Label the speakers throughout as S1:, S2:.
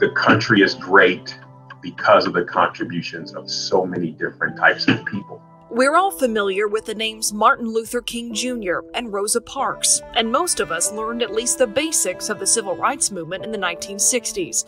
S1: the country is great because of the contributions of so many different types of people.
S2: We're all familiar with the names Martin Luther King Jr. and Rosa Parks, and most of us learned at least the basics of the civil rights movement in the 1960s.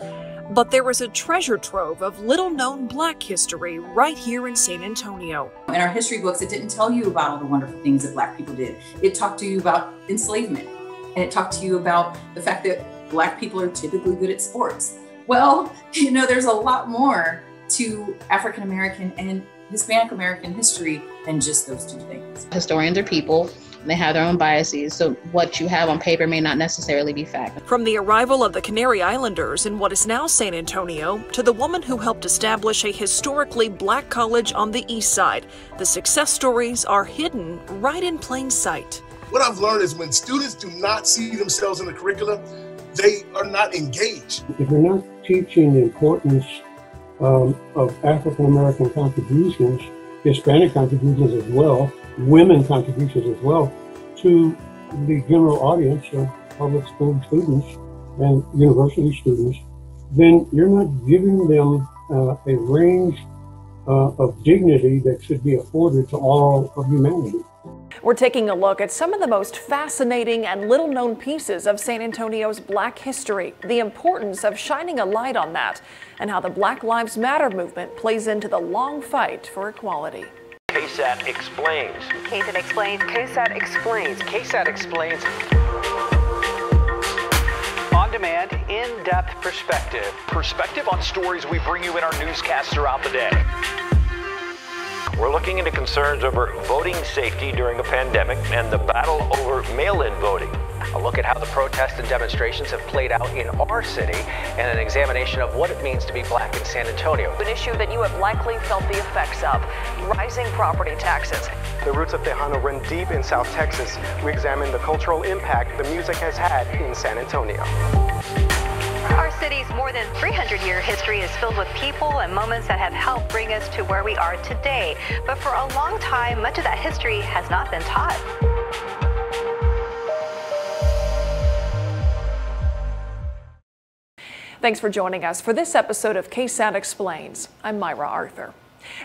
S2: But there was a treasure trove of little known black history right here in San Antonio.
S3: In our history books, it didn't tell you about all the wonderful things that black people did. It talked to you about enslavement, and it talked to you about the fact that black people are typically good at sports. Well, you know, there's a lot more to African American and Hispanic American history than just those two things.
S4: Historians are people. And they have their own biases, so what you have on paper may not necessarily be fact.
S2: From the arrival of the Canary Islanders in what is now San Antonio to the woman who helped establish a historically black college on the east side, the success stories are hidden right in plain sight.
S5: What I've learned is when students do not see themselves in the curriculum, they are not engaged.
S6: If you're not teaching the importance um, of African American contributions, Hispanic contributions as well, women contributions as well, to the general audience of public school students and university students, then you're not giving them uh, a range uh, of dignity that should be afforded to all of humanity.
S2: We're taking a look at some of the most fascinating and little known pieces of San Antonio's black history, the importance of shining a light on that, and how the Black Lives Matter movement plays into the long fight for equality.
S7: KSAT explains.
S8: KSAT explains.
S7: KSAT explains. KSAT explains. On demand, in depth perspective. Perspective on stories we bring you in our newscasts throughout the day. We're looking into concerns over voting safety during a pandemic and the battle over mail in voting. A look at how the protests and demonstrations have played out in our city and an examination of what it means to be black in San Antonio.
S2: An issue that you have likely felt the effects of rising property taxes.
S9: The roots of Tejano run deep in South Texas. We examine the cultural impact the music has had in San Antonio.
S8: City's more than 300 year history is filled with people and moments that have helped bring us to where we are today. But for a long time, much of that history has not been taught.
S2: Thanks for joining us for this episode of KSAT Explains. I'm Myra Arthur.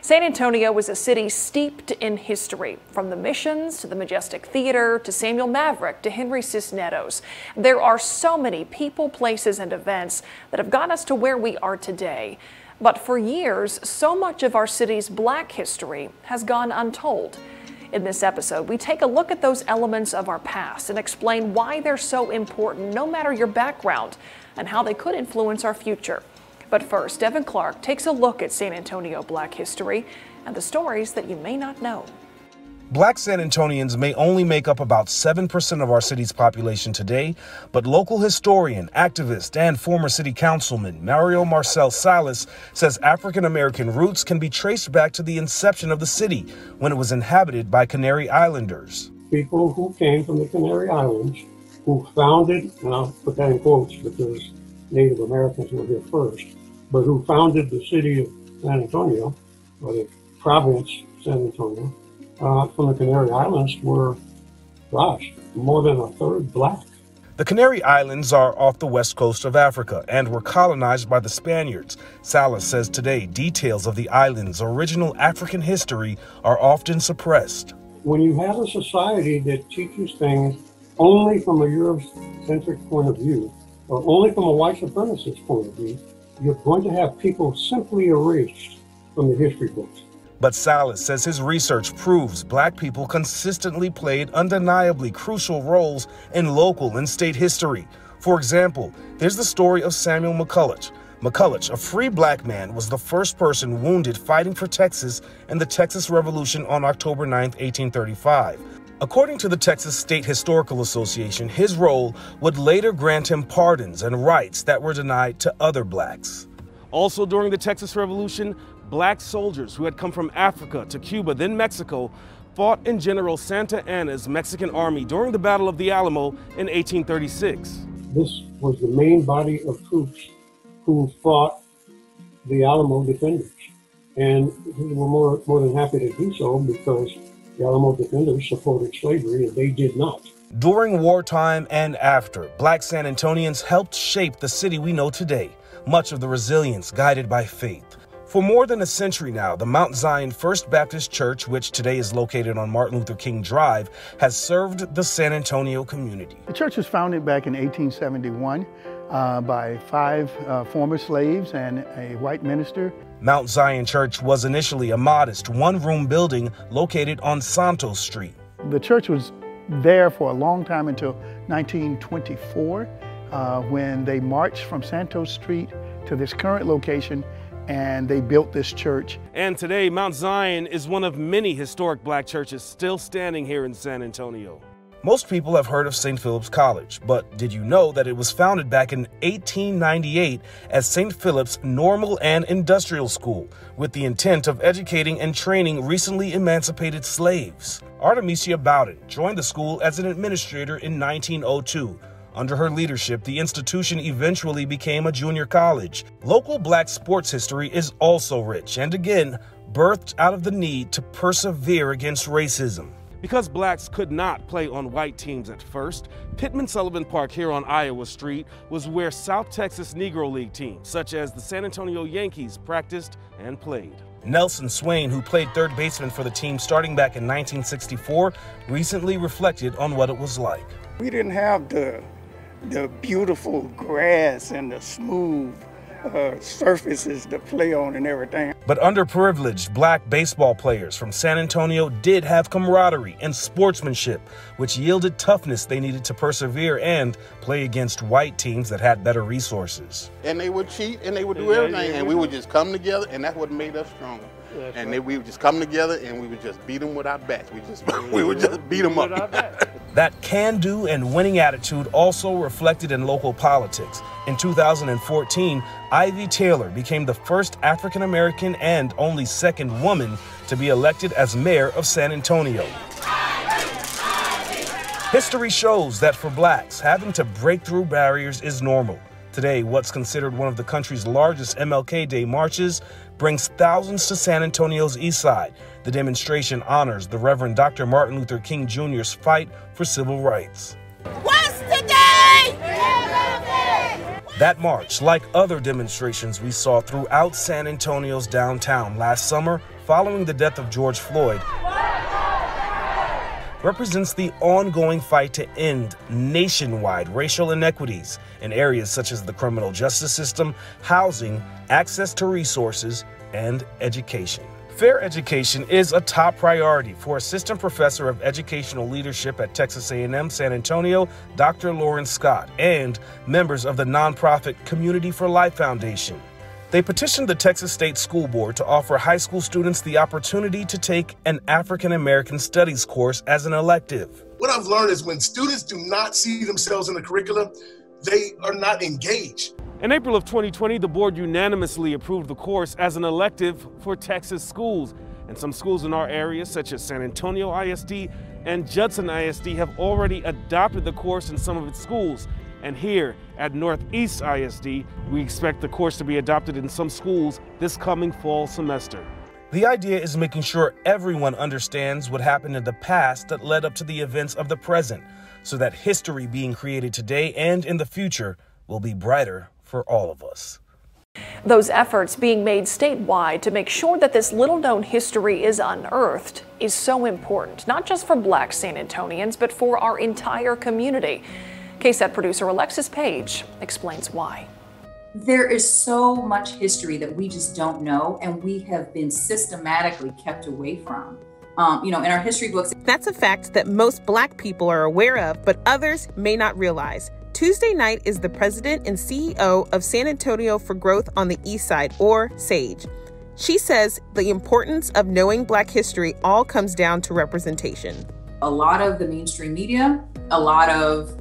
S2: San Antonio was a city steeped in history, from the missions to the Majestic Theater to Samuel Maverick to Henry Cisneros. There are so many people, places, and events that have gotten us to where we are today. But for years, so much of our city's black history has gone untold. In this episode, we take a look at those elements of our past and explain why they're so important, no matter your background, and how they could influence our future. But first, Devin Clark takes a look at San Antonio black history and the stories that you may not know.
S10: Black San Antonians may only make up about 7% of our city's population today, but local historian, activist, and former city councilman Mario Marcel Salas says African American roots can be traced back to the inception of the city when it was inhabited by Canary Islanders.
S6: People who came from the Canary Islands, who founded, and I'll put that in quotes because Native Americans were here first, but who founded the city of San Antonio, or the province San Antonio, uh, from the Canary Islands were, gosh, more than a third black.
S10: The Canary Islands are off the west coast of Africa and were colonized by the Spaniards. Salas says today details of the island's original African history are often suppressed.
S6: When you have a society that teaches things only from a Eurocentric point of view, or only from a white supremacist point of view, you're going to have people simply erased from the history books.
S10: But Salas says his research proves black people consistently played undeniably crucial roles in local and state history. For example, there's the story of Samuel McCulloch. McCulloch, a free black man, was the first person wounded fighting for Texas in the Texas Revolution on October 9, 1835. According to the Texas State Historical Association, his role would later grant him pardons and rights that were denied to other blacks. Also, during the Texas Revolution, black soldiers who had come from Africa to Cuba, then Mexico, fought in General Santa Anna's Mexican army during the Battle of the Alamo in 1836.
S6: This was the main body of troops who fought the Alamo defenders. And we were more, more than happy to do so because the Alamo defenders supported slavery and they did not.
S10: During wartime and after, black San Antonians helped shape the city we know today. much of the resilience guided by faith. For more than a century now, the Mount Zion First Baptist Church, which today is located on Martin Luther King Drive, has served the San Antonio community.
S11: The church was founded back in 1871 uh, by five uh, former slaves and a white minister.
S10: Mount Zion Church was initially a modest one room building located on Santos Street.
S11: The church was there for a long time until 1924 uh, when they marched from Santos Street to this current location and they built this church.
S10: And today, Mount Zion is one of many historic black churches still standing here in San Antonio. Most people have heard of St. Philip's College, but did you know that it was founded back in 1898 as St. Philip's Normal and Industrial School with the intent of educating and training recently emancipated slaves? Artemisia Bowden joined the school as an administrator in 1902 under her leadership, the institution eventually became a junior college. Local black sports history is also rich and again birthed out of the need to persevere against racism. Because blacks could not play on white teams at first, Pittman Sullivan Park here on Iowa Street was where South Texas Negro League teams, such as the San Antonio Yankees, practiced and played. Nelson Swain, who played third baseman for the team starting back in 1964, recently reflected on what it was like.
S11: We didn't have the the beautiful grass and the smooth uh, surfaces to play on and everything.
S10: But underprivileged black baseball players from San Antonio did have camaraderie and sportsmanship, which yielded toughness they needed to persevere and play against white teams that had better resources.
S12: And they would cheat and they would do everything, and we would just come together, and that's what made us stronger. That's and right. we would just come together and we would just beat them with our bats. We just we would just beat them up.
S10: That can-do and winning attitude also reflected in local politics. In 2014, Ivy Taylor became the first African American and only second woman to be elected as mayor of San Antonio. History shows that for blacks, having to break through barriers is normal. Today, what's considered one of the country's largest MLK Day marches brings thousands to San Antonio's east side. The demonstration honors the Reverend Dr. Martin Luther King Jr.'s fight for civil rights.
S13: What's today?
S10: That march, like other demonstrations we saw throughout San Antonio's downtown last summer following the death of George Floyd, represents the ongoing fight to end nationwide racial inequities in areas such as the criminal justice system, housing, access to resources, and education. Fair education is a top priority for Assistant Professor of Educational Leadership at Texas A&M San Antonio, Dr. Lawrence Scott, and members of the nonprofit Community for Life Foundation. They petitioned the Texas State School Board to offer high school students the opportunity to take an African American Studies course as an elective.
S5: What I've learned is when students do not see themselves in the curriculum, they are not engaged.
S10: In April of 2020, the board unanimously approved the course as an elective for Texas schools. And some schools in our area, such as San Antonio ISD and Judson ISD, have already adopted the course in some of its schools. And here at Northeast ISD, we expect the course to be adopted in some schools this coming fall semester. The idea is making sure everyone understands what happened in the past that led up to the events of the present, so that history being created today and in the future will be brighter for all of us.
S2: Those efforts being made statewide to make sure that this little known history is unearthed is so important, not just for black San Antonians, but for our entire community. KSAT producer Alexis Page explains why.
S3: There is so much history that we just don't know, and we have been systematically kept away from. Um, you know, in our history books.
S14: That's a fact that most Black people are aware of, but others may not realize. Tuesday Knight is the president and CEO of San Antonio for Growth on the East Side, or SAGE. She says the importance of knowing Black history all comes down to representation.
S3: A lot of the mainstream media, a lot of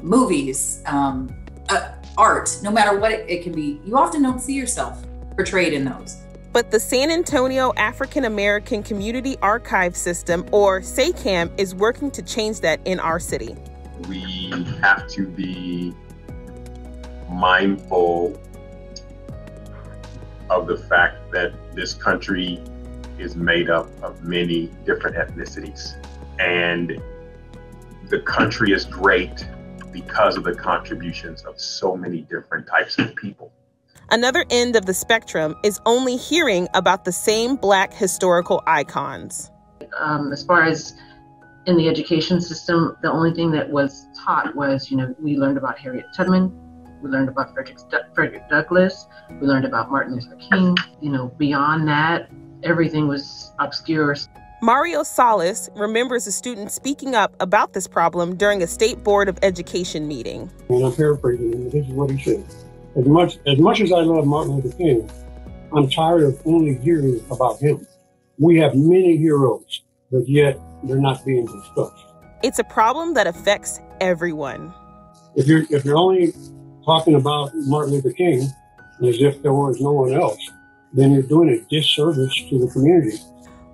S3: movies, um, uh, art, no matter what it, it can be, you often don't see yourself portrayed in those.
S14: But the San Antonio African American Community Archive System, or SACAM, is working to change that in our city.
S1: We have to be mindful of the fact that this country is made up of many different ethnicities. And the country is great because of the contributions of so many different types of people.
S14: Another end of the spectrum is only hearing about the same Black historical icons.
S15: Um, as far as in the education system, the only thing that was taught was, you know, we learned about Harriet Tubman, we learned about Frederick, Frederick Douglass, we learned about Martin Luther King. You know, beyond that, everything was obscure.
S14: Mario Salas remembers a student speaking up about this problem during a state board of education meeting.
S6: And I'm paraphrasing him, this is what he said. As much as much as I love Martin Luther King, I'm tired of only hearing about him. We have many heroes, but yet they're not being discussed.
S14: It's a problem that affects everyone.
S6: If you're if you're only talking about Martin Luther King as if there was no one else, then you're doing a disservice to the community.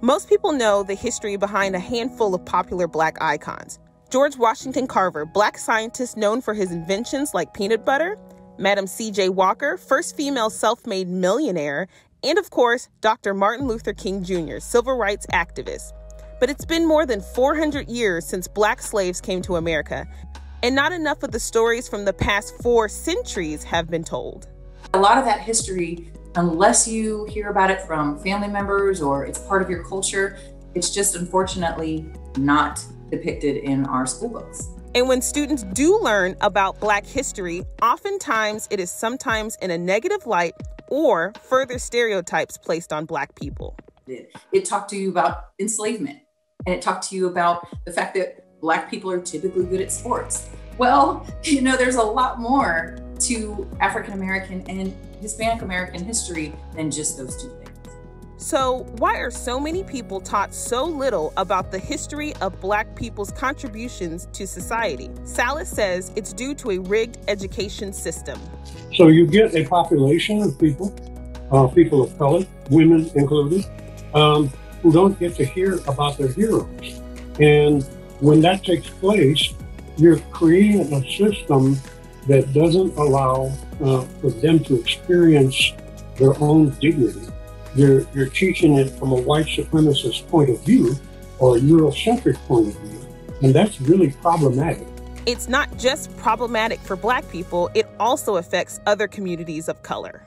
S14: Most people know the history behind a handful of popular black icons. George Washington Carver, black scientist known for his inventions like peanut butter, Madam C.J. Walker, first female self made millionaire, and of course, Dr. Martin Luther King Jr., civil rights activist. But it's been more than 400 years since black slaves came to America, and not enough of the stories from the past four centuries have been told.
S3: A lot of that history, unless you hear about it from family members or it's part of your culture, it's just unfortunately not depicted in our school books.
S14: And when students do learn about Black history, oftentimes it is sometimes in a negative light or further stereotypes placed on Black people.
S3: It talked to you about enslavement and it talked to you about the fact that Black people are typically good at sports. Well, you know, there's a lot more to African American and Hispanic American history than just those two things.
S14: So, why are so many people taught so little about the history of Black people's contributions to society? Salas says it's due to a rigged education system.
S6: So, you get a population of people, uh, people of color, women included, um, who don't get to hear about their heroes. And when that takes place, you're creating a system that doesn't allow uh, for them to experience their own dignity you're, you're teaching it from a white supremacist point of view or a Eurocentric point of view. And that's really problematic.
S14: It's not just problematic for black people, it also affects other communities of color.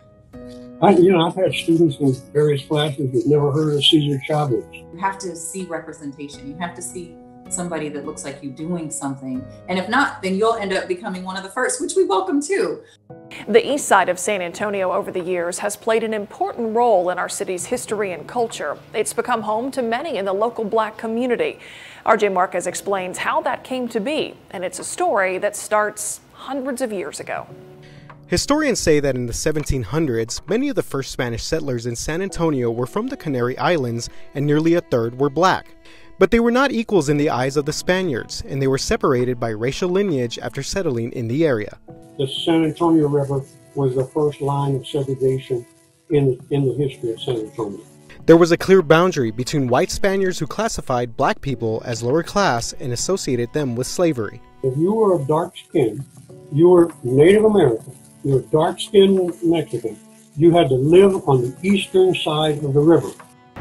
S6: I, you know, I've had students in various classes that never heard of Cesar Chavez.
S3: You have to see representation. You have to see somebody that looks like you doing something. And if not, then you'll end up becoming one of the first, which we welcome too.
S2: The east side of San Antonio over the years has played an important role in our city's history and culture. It's become home to many in the local black community. RJ Marquez explains how that came to be, and it's a story that starts hundreds of years ago.
S16: Historians say that in the 1700s, many of the first Spanish settlers in San Antonio were from the Canary Islands, and nearly a third were black. But they were not equals in the eyes of the Spaniards, and they were separated by racial lineage after settling in the area.
S6: The San Antonio River was the first line of segregation in, in the history of San Antonio.
S16: There was a clear boundary between white Spaniards who classified black people as lower class and associated them with slavery.
S6: If you were of dark skin, you were Native American, you were dark skinned Mexican, you had to live on the eastern side of the river.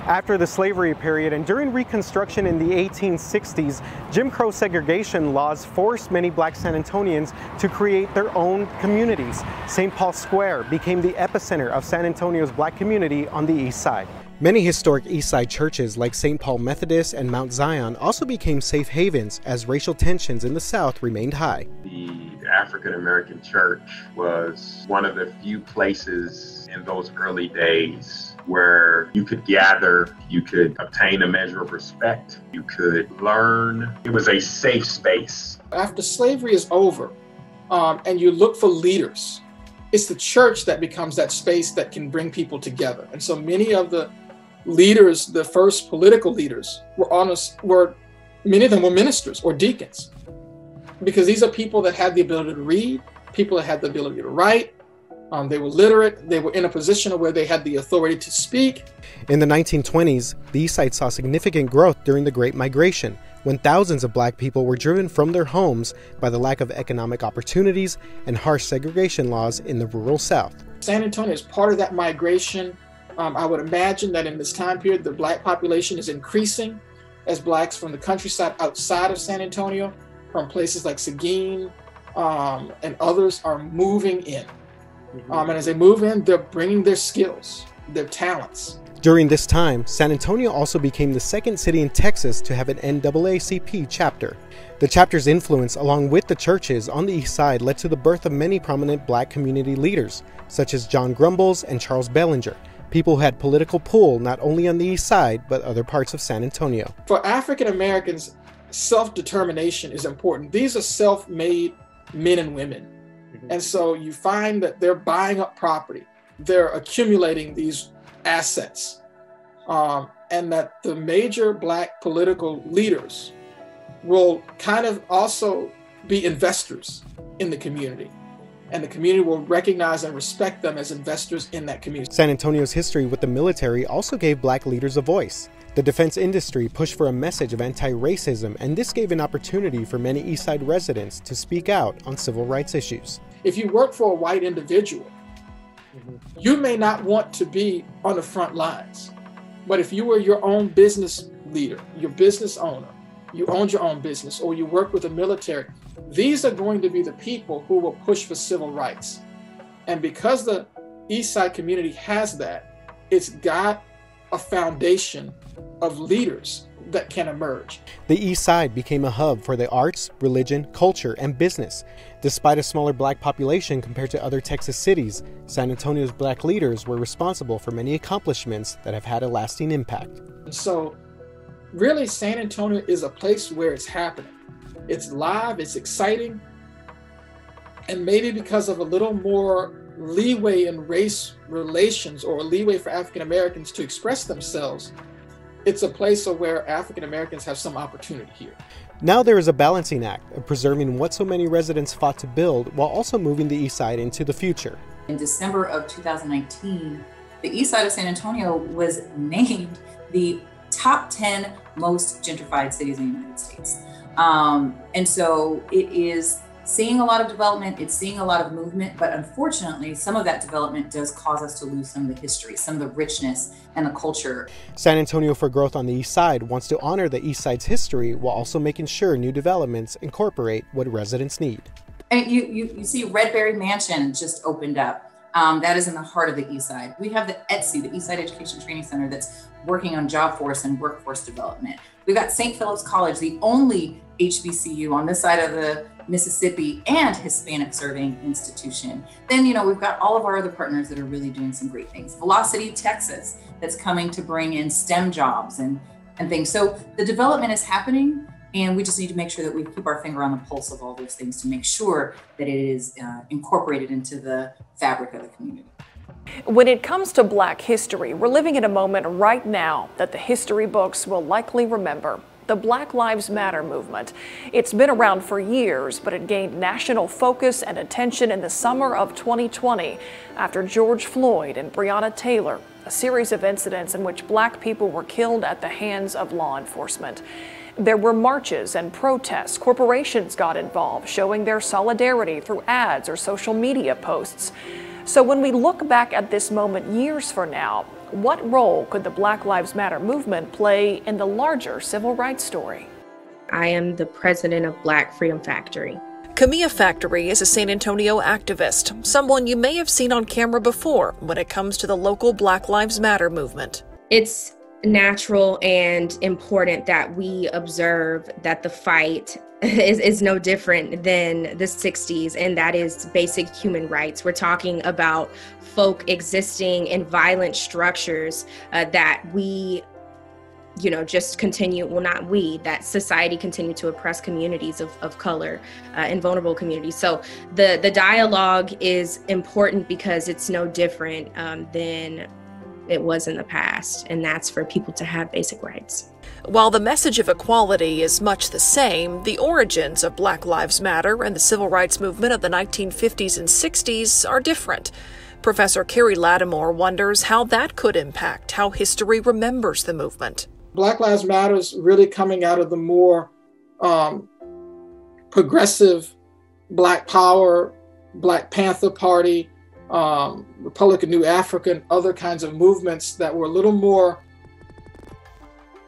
S9: After the slavery period and during Reconstruction in the 1860s, Jim Crow segregation laws forced many black San Antonians to create their own communities. St. Paul Square became the epicenter of San Antonio's black community on the east side.
S16: Many historic East Side churches like St. Paul Methodist and Mount Zion also became safe havens as racial tensions in the South remained high.
S1: The African American church was one of the few places in those early days where you could gather, you could obtain a measure of respect, you could learn. It was a safe space.
S17: After slavery is over um, and you look for leaders, it's the church that becomes that space that can bring people together. And so many of the leaders, the first political leaders, were honest, were many of them were ministers or deacons. Because these are people that had the ability to read, people that had the ability to write, um, they were literate. They were in a position where they had the authority to speak.
S16: In the 1920s, the East Side saw significant growth during the Great Migration, when thousands of black people were driven from their homes by the lack of economic opportunities and harsh segregation laws in the rural South.
S17: San Antonio is part of that migration. Um, I would imagine that in this time period, the black population is increasing as blacks from the countryside outside of San Antonio, from places like Seguin um, and others, are moving in. Mm-hmm. Um, and as they move in, they're bringing their skills, their talents.
S16: During this time, San Antonio also became the second city in Texas to have an NAACP chapter. The chapter's influence, along with the churches on the east side, led to the birth of many prominent black community leaders, such as John Grumbles and Charles Bellinger, people who had political pull not only on the east side, but other parts of San Antonio.
S17: For African Americans, self determination is important. These are self made men and women. Mm-hmm. And so you find that they're buying up property, they're accumulating these assets, um, and that the major black political leaders will kind of also be investors in the community and the community will recognize and respect them as investors in that community.
S16: San Antonio's history with the military also gave black leaders a voice. The defense industry pushed for a message of anti racism, and this gave an opportunity for many Eastside residents to speak out on civil rights issues.
S17: If you work for a white individual, mm-hmm. you may not want to be on the front lines. But if you were your own business leader, your business owner, you owned your own business, or you work with the military, these are going to be the people who will push for civil rights. And because the East Side community has that, it's got a foundation of leaders that can emerge.
S16: The East Side became a hub for the arts, religion, culture, and business. Despite a smaller black population compared to other Texas cities, San Antonio's black leaders were responsible for many accomplishments that have had a lasting impact.
S17: So, really, San Antonio is a place where it's happening. It's live, it's exciting. And maybe because of a little more leeway in race relations or a leeway for African Americans to express themselves, it's a place where African Americans have some opportunity here.
S16: Now there is a balancing act of preserving what so many residents fought to build while also moving the East Side into the future.
S3: In December of 2019, the East Side of San Antonio was named the top 10 most gentrified cities in the United States. Um, and so it is seeing a lot of development, it's seeing a lot of movement, but unfortunately, some of that development does cause us to lose some of the history, some of the richness and the culture.
S16: San Antonio for Growth on the East Side wants to honor the East Side's history while also making sure new developments incorporate what residents need.
S3: And you, you, you see Redberry Mansion just opened up. Um, that is in the heart of the East Side. We have the ETSC, the East Side Education Training Center, that's working on job force and workforce development. We've got St. Philip's College, the only HBCU on this side of the Mississippi and Hispanic serving institution. Then, you know, we've got all of our other partners that are really doing some great things. Velocity Texas, that's coming to bring in STEM jobs and, and things. So the development is happening, and we just need to make sure that we keep our finger on the pulse of all those things to make sure that it is uh, incorporated into the fabric of the community.
S2: When it comes to black history, we're living in a moment right now that the history books will likely remember the Black Lives Matter movement. It's been around for years, but it gained national focus and attention in the summer of 2020 after George Floyd and Breonna Taylor, a series of incidents in which black people were killed at the hands of law enforcement. There were marches and protests. Corporations got involved, showing their solidarity through ads or social media posts. So when we look back at this moment years from now, what role could the Black Lives Matter movement play in the larger civil rights story?
S18: I am the president of Black Freedom Factory.
S2: Camilla Factory is a San Antonio activist, someone you may have seen on camera before when it comes to the local Black Lives Matter movement.
S18: It's natural and important that we observe that the fight is, is no different than the 60s, and that is basic human rights. We're talking about folk existing in violent structures uh, that we you know just continue well not we that society continue to oppress communities of, of color uh, and vulnerable communities so the the dialogue is important because it's no different um, than it was in the past and that's for people to have basic rights
S2: while the message of equality is much the same, the origins of Black Lives Matter and the civil rights movement of the 1950s and 60s are different. Professor Carey Latimore wonders how that could impact how history remembers the movement.
S17: Black Lives Matter is really coming out of the more um, progressive Black Power, Black Panther Party, um, Republic of New Africa, and other kinds of movements that were a little more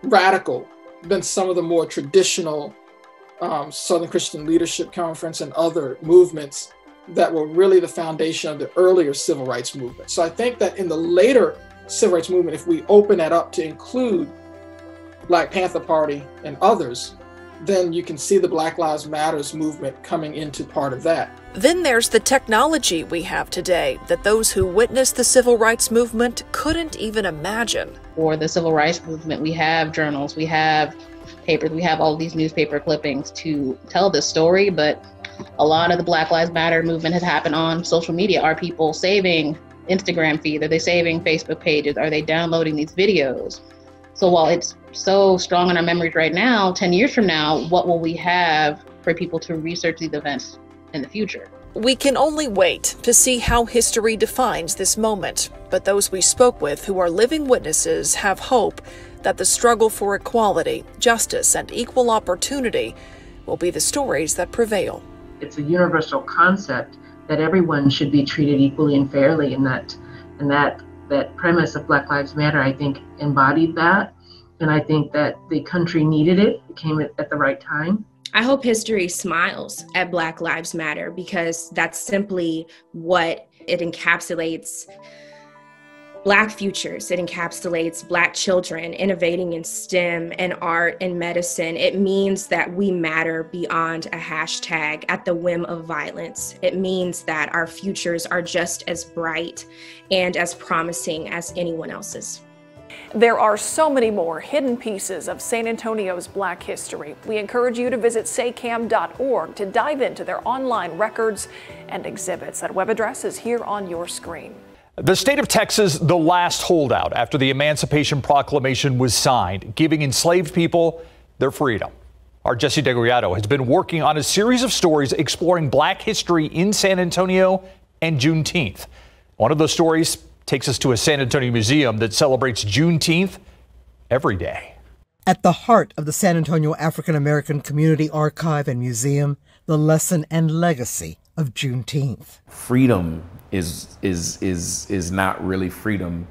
S17: radical than some of the more traditional um, Southern Christian Leadership Conference and other movements that were really the foundation of the earlier civil rights movement. So I think that in the later civil rights movement, if we open that up to include Black Panther Party and others, then you can see the Black Lives Matters movement coming into part of that.
S2: Then there's the technology we have today that those who witnessed the civil rights movement couldn't even imagine.
S4: For the civil rights movement, we have journals, we have papers, we have all these newspaper clippings to tell this story, but a lot of the Black Lives Matter movement has happened on social media. Are people saving Instagram feed? Are they saving Facebook pages? Are they downloading these videos? So while it's so strong in our memories right now, 10 years from now, what will we have for people to research these events in the future?
S2: We can only wait to see how history defines this moment, but those we spoke with who are living witnesses have hope that the struggle for equality, justice, and equal opportunity will be the stories that prevail.
S15: It's a universal concept that everyone should be treated equally and fairly, and that and that that premise of Black Lives Matter, I think, embodied that. And I think that the country needed it, it came at, at the right time.
S18: I hope history smiles at Black Lives Matter because that's simply what it encapsulates Black futures. It encapsulates Black children innovating in STEM and art and medicine. It means that we matter beyond a hashtag at the whim of violence. It means that our futures are just as bright and as promising as anyone else's.
S2: There are so many more hidden pieces of San Antonio's black history. We encourage you to visit saaacam.org to dive into their online records and exhibits. That web address is here on your screen.
S7: The state of Texas, the last holdout after the Emancipation Proclamation was signed, giving enslaved people their freedom. Our Jesse Degollado has been working on a series of stories exploring black history in San Antonio and Juneteenth. One of those stories takes us to a San Antonio museum that celebrates Juneteenth every day.
S19: At the heart of the San Antonio African American Community Archive and Museum, the lesson and legacy of Juneteenth.
S20: Freedom is is is is not really freedom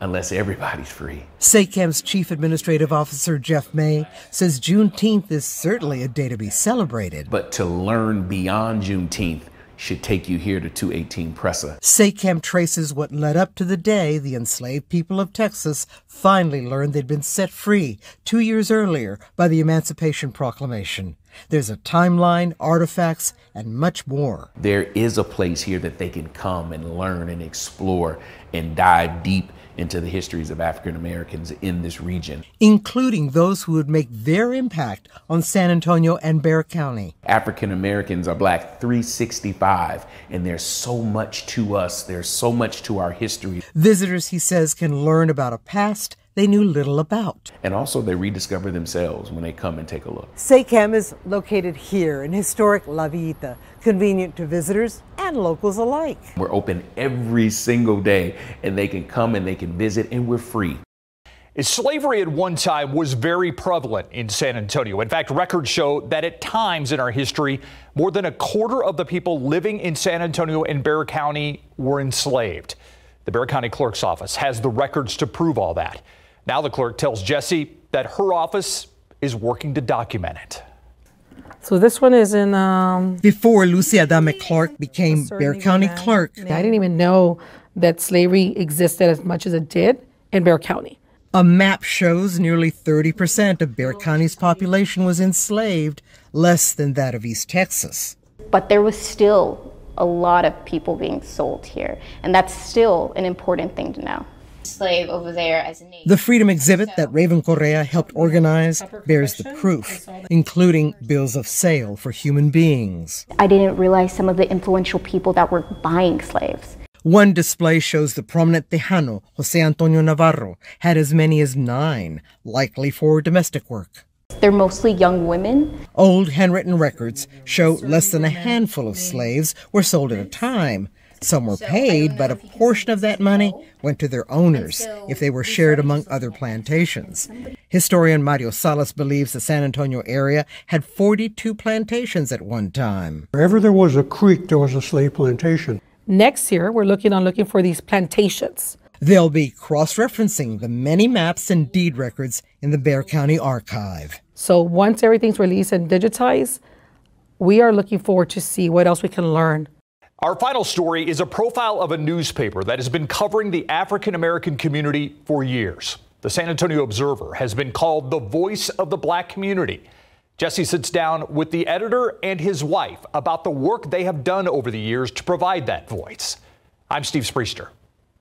S20: unless everybody's free.
S19: SACAM's Chief Administrative Officer Jeff May says Juneteenth is certainly a day to be celebrated.
S20: But to learn beyond Juneteenth should take you here to 218 Presa.
S19: SACAM traces what led up to the day the enslaved people of Texas finally learned they'd been set free two years earlier by the Emancipation Proclamation. There's a timeline, artifacts, and much more.
S20: There is a place here that they can come and learn and explore and dive deep into the histories of African Americans in this region,
S19: including those who would make their impact on San Antonio and Bexar County.
S20: African Americans are black 365, and there's so much to us, there's so much to our history.
S19: Visitors, he says, can learn about a past they knew little about.
S20: And also, they rediscover themselves when they come and take a look.
S19: SACAM is located here in historic La Villita, convenient to visitors and locals alike.
S20: We're open every single day, and they can come and they can visit, and we're free.
S7: Slavery at one time was very prevalent in San Antonio. In fact, records show that at times in our history, more than a quarter of the people living in San Antonio and Bexar County were enslaved. The Bexar County Clerk's Office has the records to prove all that. Now the clerk tells Jesse that her office is working to document it.
S21: So this one is in. Um,
S19: Before Lucy Adame Clark became Bexar County clerk,
S21: I didn't even know that slavery existed as much as it did in Bexar County.
S19: A map shows nearly 30% of Bexar County's population was enslaved, less than that of East Texas.
S22: But there was still a lot of people being sold here, and that's still an important thing to know
S23: slave over there as a nation.
S19: The freedom exhibit that Raven Correa helped organize bears the proof, including bills of sale for human beings.
S22: I didn't realize some of the influential people that were buying slaves.
S19: One display shows the prominent Tejano, Jose Antonio Navarro, had as many as nine, likely for domestic work.
S22: They're mostly young women.
S19: Old handwritten records show less than a handful of slaves were sold at a time, some were paid, but a portion of that money went to their owners if they were shared among other plantations. Historian Mario Salas believes the San Antonio area had 42 plantations at one time.
S6: Wherever there was a creek, there was a slave plantation.
S21: Next year, we're looking on looking for these plantations.
S19: They'll be cross referencing the many maps and deed records in the Bexar County Archive.
S21: So once everything's released and digitized, we are looking forward to see what else we can learn
S7: Our final story is a profile of a newspaper that has been covering the African American community for years. The San Antonio Observer has been called the voice of the black community. Jesse sits down with the editor and his wife about the work they have done over the years to provide that voice. I'm Steve Spriester.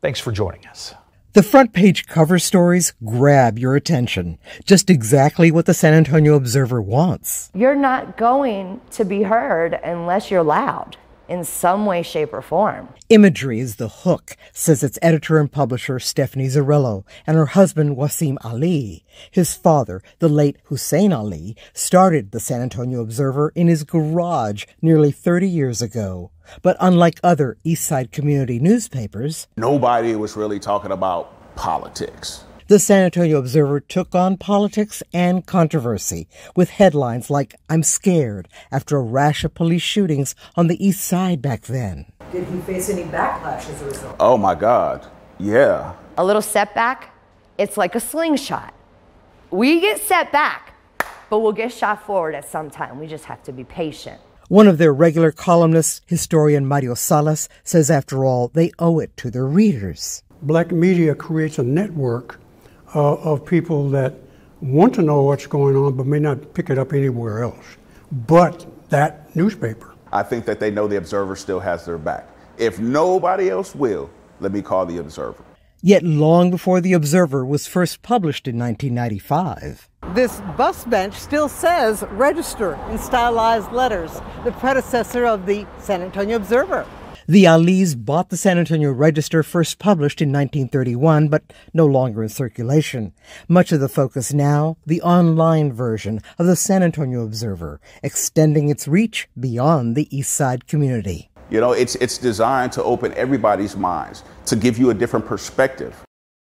S7: Thanks for joining us.
S19: The front page cover stories grab your attention. Just exactly what the San Antonio Observer wants.
S24: You're not going to be heard unless you're loud in some way, shape, or form.
S19: Imagery is the hook, says its editor and publisher Stephanie Zarrillo and her husband Wasim Ali. His father, the late Hussein Ali, started the San Antonio Observer in his garage nearly 30 years ago. But unlike other East Side community newspapers,
S25: nobody was really talking about politics.
S19: The San Antonio Observer took on politics and controversy with headlines like, I'm scared after a rash of police shootings on the East Side back then.
S24: Did he face any backlash as a result?
S25: Oh my God, yeah.
S24: A little setback, it's like a slingshot. We get set back, but we'll get shot forward at some time. We just have to be patient.
S19: One of their regular columnists, historian Mario Salas, says after all, they owe it to their readers.
S6: Black media creates a network uh, of people that want to know what's going on but may not pick it up anywhere else but that newspaper.
S25: I think that they know the Observer still has their back. If nobody else will, let me call the Observer.
S19: Yet long before the Observer was first published in 1995.
S26: This bus bench still says register in stylized letters, the predecessor of the San Antonio Observer.
S19: The Alis bought the San Antonio Register, first published in 1931, but no longer in circulation. Much of the focus now, the online version of the San Antonio Observer, extending its reach beyond the East Side community.
S25: You know, it's, it's designed to open everybody's minds, to give you a different perspective.